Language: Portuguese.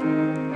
Música